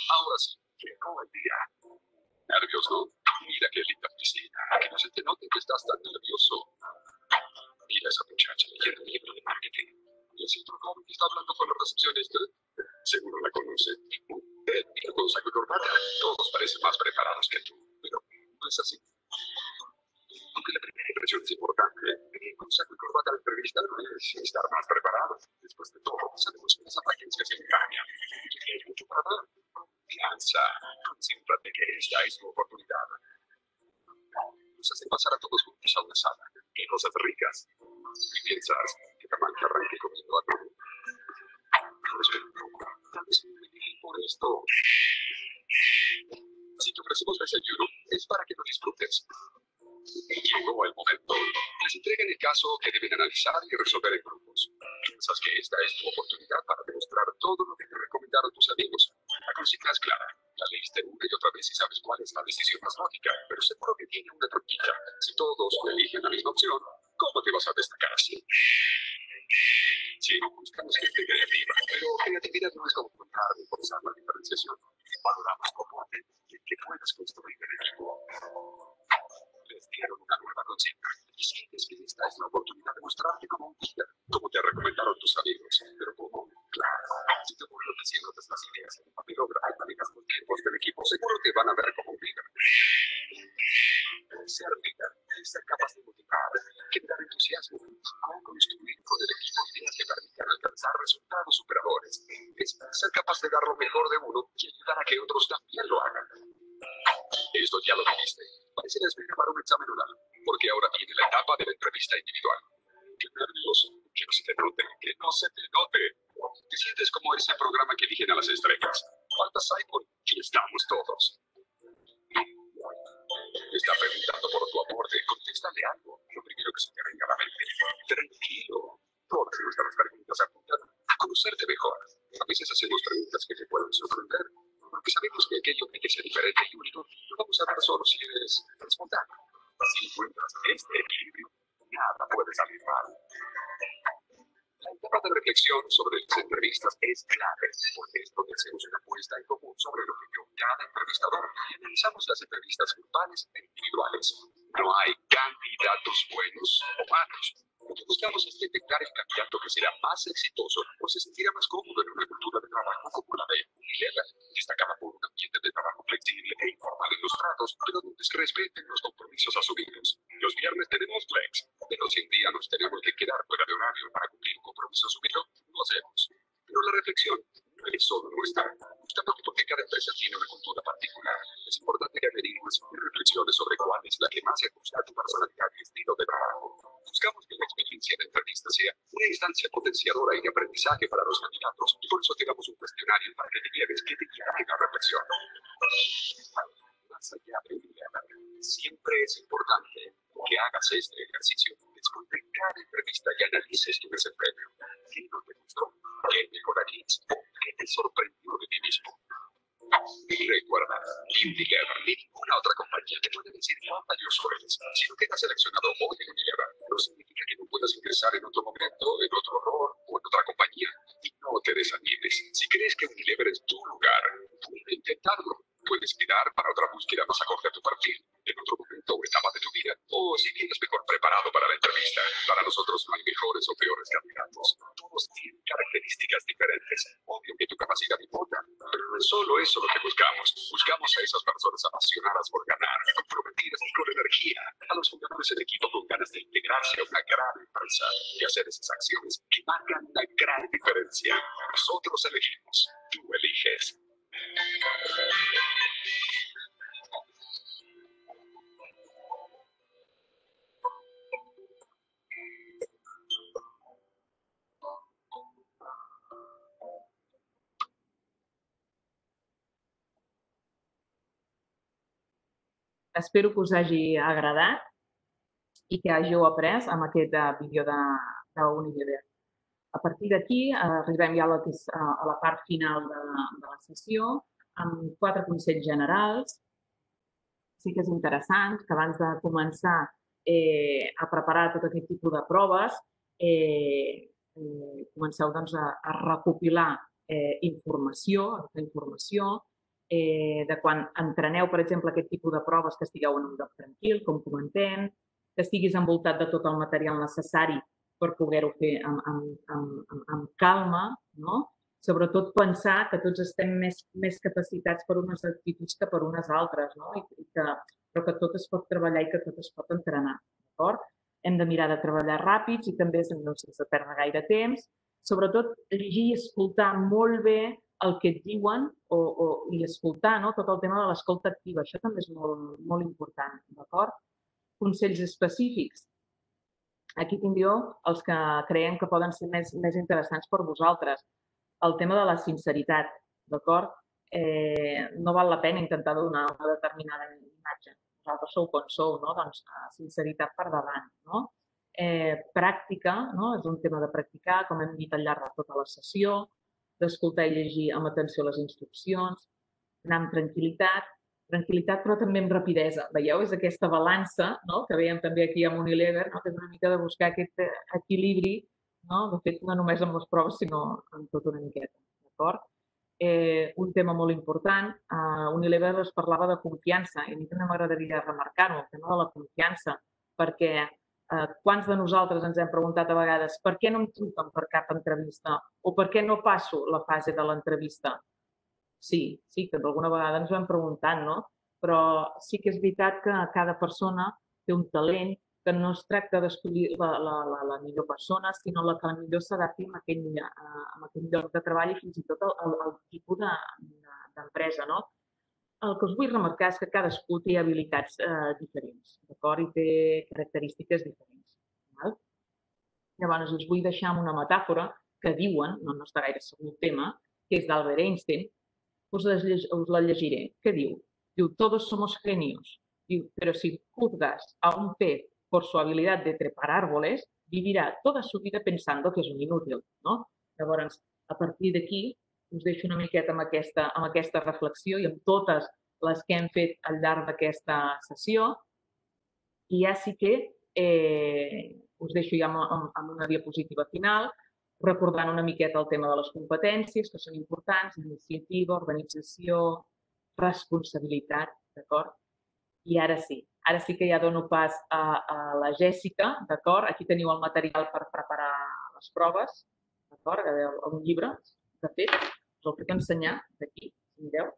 Speaker 4: Ahora sí, llegó el día. Nervios, ¿no? Mira qué linda piscina. Que no se te note que estás tan nervioso. analizzati per entrevista individual. Qué nervioso, que no se te note, que no se te note. Te sientes como ese programa que eligen a las estrellas. Faltas iPhone y estamos todos. Está preguntando por tu aporte, contéstale algo, lo primero que se te venga a la mente. Tranquilo, todas nuestras preguntas apuntan a conocerte mejor. A veces hacemos preguntas que te pueden sorprender, porque sabemos que aquello que es diferente y único lo vamos a ver solo si eres espontáneo. Si encuentras este equilibrio, nada puede salir mal. La etapa de reflexión sobre las entrevistas es clave, porque es donde hacemos una apuesta en común sobre lo que vio cada entrevistador y analizamos las entrevistas grupales e individuales. No hay candidatos buenos o malos. Lo que buscamos es detectar el candidato que será más exitoso o se sentirá más cómodo en una cultura de trabajo como la de Unilever, destacada por un ambiente de trabajo flexible e informal en los tratos, pero donde se respeten los compromisos asumidos. Los viernes tenemos flex, pero si un día nos tenemos que quedar fuera de horario para cumplir un compromiso asumido, lo hacemos. Pero la reflexión no es solo nuestra. Justamente porque cada empresa tiene una cultura particular, es importante que averigües y reflexiones sobre cuál es la que más se ajusta a tu personalidad y estilo de trabajo. Buscamos que la experiencia de entrevista sea una instancia potenciadora y de aprendizaje para los candidatos y por eso tenemos un cuestionario para que te lleves que te guíe en la reflexión. Más allá de un siempre es importante que hagas este ejercicio después de cada entrevista y analices tu desempeño. ¿Qué no te gustó? ¿Qué mejorarías? ¿Qué te sorprendió de ti mismo? Recuerda, Unilever ni ninguna otra compañía te puede decir cuán valioso eres. Si no quedas seleccionado hoy en Unilever, no significa que no puedas ingresar en otro momento, en otro rol o en otra compañía. Y no te desanimes. Si crees que Unilever es tu lugar, puedes intentarlo. Puedes mirar
Speaker 2: espero que us hagi agradat i que hàgiu après amb aquest uh, vídeo d'Unilever. A partir d'aquí arribem ja a la, a la part final de, de la sessió amb quatre consells generals. Sí que és interessant que abans de començar eh, a preparar tot aquest tipus de proves eh, eh, comenceu doncs, a, a recopilar eh, informació, informació eh, de quan entreneu, per exemple, aquest tipus de proves que estigueu en un lloc tranquil, com comentem, que estiguis envoltat de tot el material necessari per poder-ho fer amb, amb, amb, amb calma, no? Sobretot pensar que tots estem més, més capacitats per unes actituds que per unes altres, no? I, i que, però que tot es pot treballar i que tot es pot entrenar? Hem de mirar de treballar ràpids i també no sense perdre gaire temps. Sobretot llegir i escoltar molt bé el que et diuen o, o, i escoltar no? tot el tema de l'escolta activa. Això també és molt, molt important, d'acord? Consells específics aquí tindríeu els que creiem que poden ser més, més interessants per vosaltres. El tema de la sinceritat, d'acord? Eh, no val la pena intentar donar una determinada imatge. Vosaltres sou com sou, no? Doncs sinceritat per davant, no? Eh, pràctica, no? És un tema de practicar, com hem dit al llarg de tota la sessió, d'escoltar i llegir amb atenció les instruccions, anar amb tranquil·litat, tranquil·litat però també amb rapidesa. Veieu? És aquesta balança no? que veiem també aquí amb Unilever, no? que és una mica de buscar aquest eh, equilibri, no? de fet no només amb les proves sinó amb tot una miqueta. D'acord? Eh, un tema molt important, uh, Unilever es parlava de confiança i a mi també m'agradaria remarcar-ho, el tema de la confiança, perquè eh, quants de nosaltres ens hem preguntat a vegades per què no em truquen per cap entrevista o per què no passo la fase de l'entrevista? sí, sí, que alguna vegada ens ho hem preguntat, no? Però sí que és veritat que cada persona té un talent, que no es tracta d'escollir la, la, la, la millor persona, sinó la que millor s'adapti a, aquell, a, a aquell lloc de treball i fins i tot el, el tipus d'empresa, de, de, no? El que us vull remarcar és que cadascú té habilitats eh, diferents, d'acord? I té característiques diferents. Val? Llavors, us vull deixar amb una metàfora que diuen, no, no està gaire segur el tema, que és d'Albert Einstein, us la, us la llegiré. Què diu? Diu, todos somos genios. Diu, pero si juzgas a un pez por su habilidad de trepar árboles, vivirà toda su vida pensando que és un inútil. No? Llavors, a partir d'aquí, us deixo una miqueta amb aquesta, amb aquesta reflexió i amb totes les que hem fet al llarg d'aquesta sessió. I ja sí que eh, us deixo ja amb, amb, amb una diapositiva final recordant una miqueta el tema de les competències, que són importants, iniciativa, organització, responsabilitat, d'acord? I ara sí, ara sí que ja dono pas a, a la Jèssica, d'acord? Aquí teniu el material per preparar les proves, d'acord? Un llibre, de fet, us el puc ensenyar d'aquí, si mireu,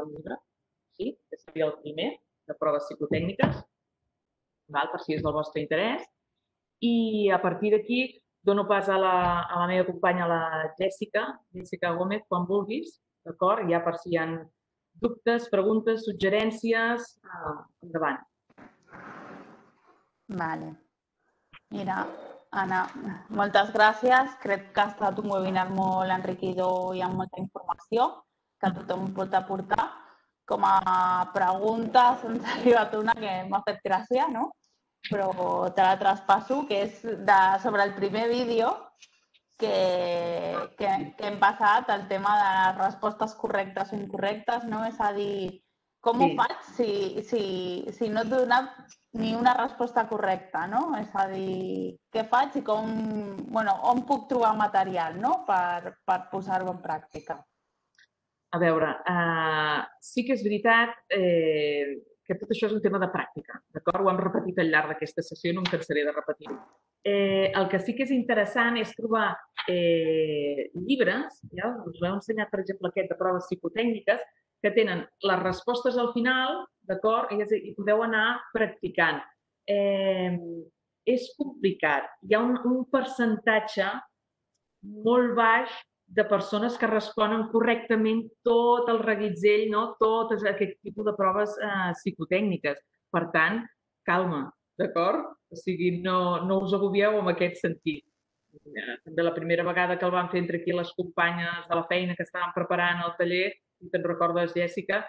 Speaker 2: el llibre, sí, que seria el primer, de proves psicotècniques, val? per si és del vostre interès. I a partir d'aquí dono pas a la, a la meva companya, la Jèssica, Jèssica Gómez, quan vulguis, d'acord? Ja per si hi ha dubtes, preguntes, suggerències, eh, endavant.
Speaker 1: Vale. Mira, Anna, moltes gràcies. Crec que ha estat un webinar molt enriquidor i amb molta informació que tothom pot aportar. Com a pregunta, se'ns ha arribat una que m'ha fet gràcia, no? però te la traspasso, que és de, sobre el primer vídeo que, que, que hem passat, el tema de les respostes correctes o incorrectes, no? És a dir, com sí. ho faig si, si, si no et dona ni una resposta correcta, no? És a dir, què faig i com, bueno, on puc trobar material no? per, per posar-ho en pràctica?
Speaker 2: A veure, uh, sí que és veritat, eh, que tot això és un tema de pràctica, d'acord? Ho hem repetit al llarg d'aquesta sessió no em cansaré de repetir-ho. Eh, el que sí que és interessant és trobar eh, llibres, ja us heu ensenyat, per exemple, aquest de proves psicotècniques, que tenen les respostes al final, d'acord? I, podeu anar practicant. Eh, és complicat. Hi ha un, un percentatge molt baix de persones que responen correctament tot el reguitzell, no? tot aquest tipus de proves eh, psicotècniques. Per tant, calma, d'acord? O sigui, no, no us agobieu en aquest sentit. També la primera vegada que el van fer entre aquí les companyes de la feina que estaven preparant el taller, i te'n recordes, Jèssica,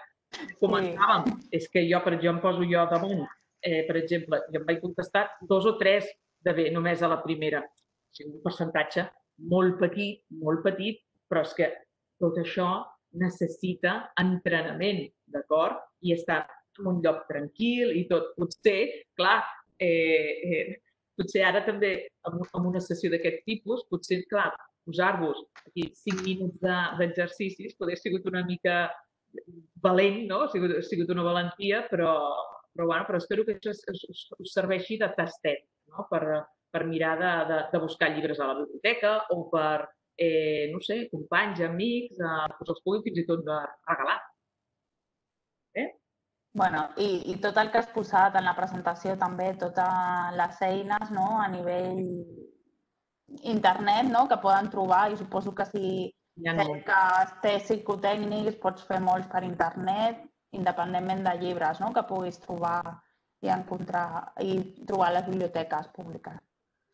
Speaker 2: comentàvem, sí. és que jo, per exemple, em poso jo damunt, eh, per exemple, jo em vaig contestar dos o tres de bé, només a la primera. O sigui, un percentatge molt petit, molt petit, però és que tot això necessita entrenament, d'acord? I estar en un lloc tranquil i tot. Potser, clar, eh, eh, potser ara també en una sessió d'aquest tipus, potser, clar, posar-vos aquí cinc minuts d'exercicis de, podria sigut una mica valent, no? Ha sigut, ha sigut una valentia, però, però, bueno, però espero que això us, us, serveixi de tastet, no? per, per mirar de, de, de buscar llibres a la biblioteca o per, eh, no sé, companys, amics, eh, doncs els puguin fins i tot regalar.
Speaker 1: Eh? Bueno, i, i tot el que has posat en la presentació també, totes les eines no? a nivell internet no? que poden trobar i suposo que si ja no. que té psicotècnics pots fer molts per internet, independentment de llibres no? que puguis trobar i encontrar i trobar a les biblioteques públiques.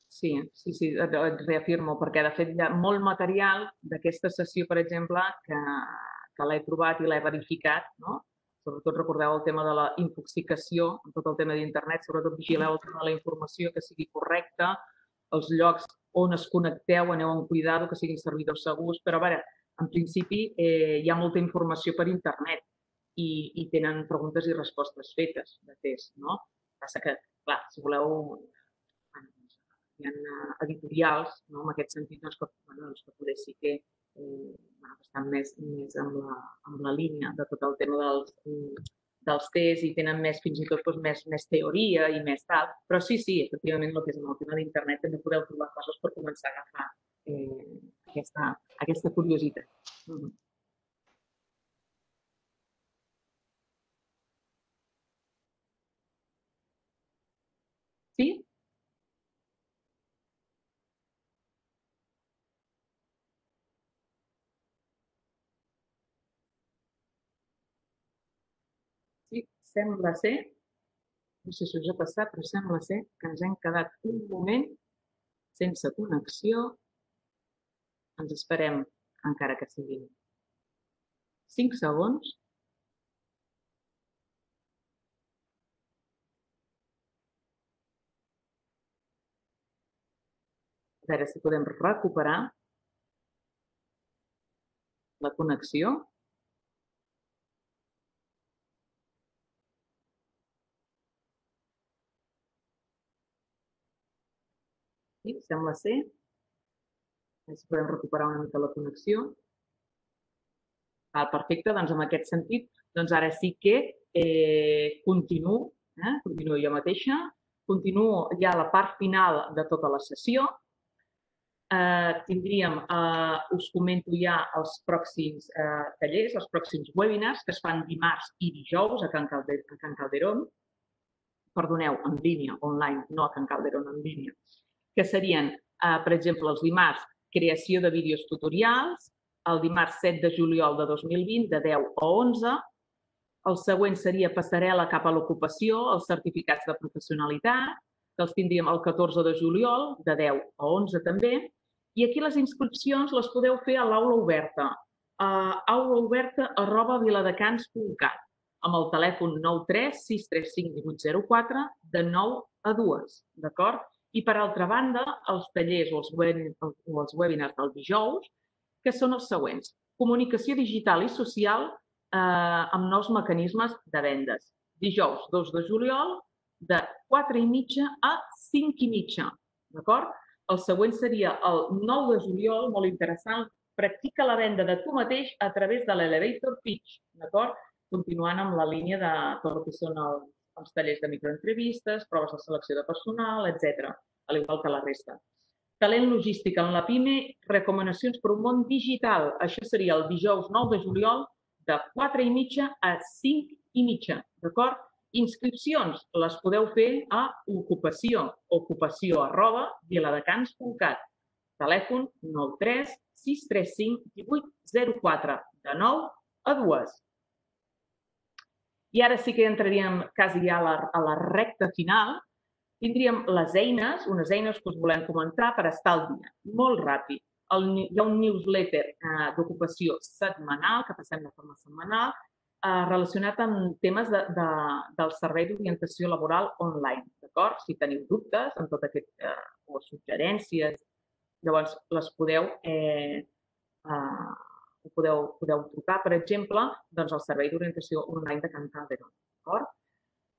Speaker 2: Sí, sí, sí, et, et reafirmo, perquè de fet hi ha molt material d'aquesta sessió, per exemple, que, que l'he trobat i l'he verificat, no? Sobretot recordeu el tema de la intoxicació, tot el tema d'internet, sobretot vigileu el tema de la informació que sigui correcta, els llocs on es connecteu, aneu amb cuidado, que siguin servidors segurs, però a veure, en principi eh, hi ha molta informació per internet i, i tenen preguntes i respostes fetes de test, no? Passa que, clar, si voleu, hi ha editorials, no? en aquest sentit, doncs, que, bueno, doncs, que poder sí que eh, estan més, més amb, la, amb la línia de tot el tema dels, dels tests i tenen més, fins i tot, doncs, més, més teoria i més tal. Però sí, sí, efectivament, el que és en el tema d'internet també podeu trobar coses per començar a agafar eh, aquesta, aquesta curiositat. Mm -hmm. Sí? Sembla ser, no sé si us ha passat, però sembla ser que ens hem quedat un moment sense connexió. Ens esperem, encara que siguin 5 segons. A veure si podem recuperar la connexió. Sí, sembla ser. Si podem recuperar una mica la connexió. Val, perfecte, doncs en aquest sentit, doncs ara sí que eh, continuo, eh, continuo jo mateixa, continuo ja la part final de tota la sessió. Eh, tindríem, eh, us comento ja els pròxims eh, tallers, els pròxims webinars que es fan dimarts i dijous a Can, Calder, a Can Calderón. Perdoneu, en línia, online, no a Can Calderón, en línia que serien, eh, per exemple, els dimarts, creació de vídeos tutorials, el dimarts 7 de juliol de 2020, de 10 a 11. El següent seria passarel·la cap a l'ocupació, els certificats de professionalitat, que els tindríem el 14 de juliol, de 10 a 11 també. I aquí les inscripcions les podeu fer a l'aula oberta, a aulaoberta arroba viladecans.cat amb el telèfon 93 635 1804 de 9 a 2, d'acord? I, per altra banda, els tallers o els, web, o els webinars del dijous, que són els següents. Comunicació digital i social eh, amb nous mecanismes de vendes. Dijous, 2 de juliol, de 4 i mitja a 5 i mitja. D'acord? El següent seria el 9 de juliol, molt interessant, practica la venda de tu mateix a través de l'elevator pitch, d'acord? Continuant amb la línia de tot el que són els, els tallers de microentrevistes, proves de selecció de personal, etc, al igual que la resta. Talent logístic en la PIME, recomanacions per un món digital. Això seria el dijous 9 de juliol de 4 i mitja a 5 i mitja, d'acord? Inscripcions les podeu fer a ocupació, ocupació arroba viladecans.cat. Telèfon 93 635 1804, de 9 a 2. I ara sí que entraríem quasi a la, a la recta final. Tindríem les eines, unes eines que us volem comentar per estar al dia. Molt ràpid. El, hi ha un newsletter eh, d'ocupació setmanal, que passem de forma setmanal, eh, relacionat amb temes de, de, del servei d'orientació laboral online, d'acord? Si teniu dubtes en tot aquest, eh, o suggerències, llavors les podeu, eh, eh, podeu, podeu trucar, per exemple, doncs al servei d'orientació online de Can Calderón, d'acord?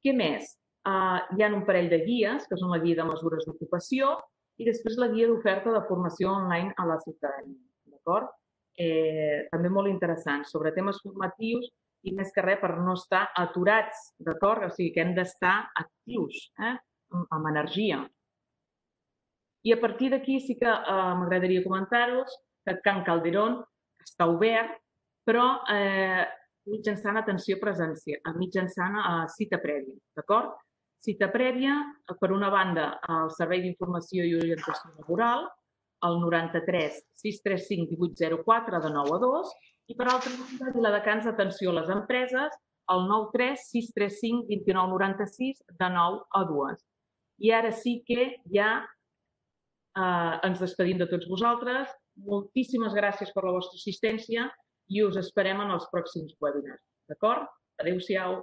Speaker 2: Què més? Uh, hi ha un parell de guies, que són la guia de mesures d'ocupació i després la guia d'oferta de formació online a la ciutadania. D'acord? Eh, també molt interessant, sobre temes formatius i més que res per no estar aturats, d'acord? O sigui que hem d'estar actius, eh? amb energia. I a partir d'aquí sí que eh, m'agradaria comentar-vos que Can Calderón està obert, però eh, mitjançant atenció presencial, mitjançant eh, cita prèvia, d'acord? Cita prèvia, per una banda, al Servei d'Informació i Orientació Laboral, el 93 635 1804 de 9 a 2 i per altra banda, Viladecans Atenció a les Empreses, el 93 635 29 96 de 9 a 2. I ara sí que ja eh, ens despedim de tots vosaltres. Moltíssimes gràcies per la vostra assistència i us esperem en els pròxims webinars. D'acord? Adéu-siau.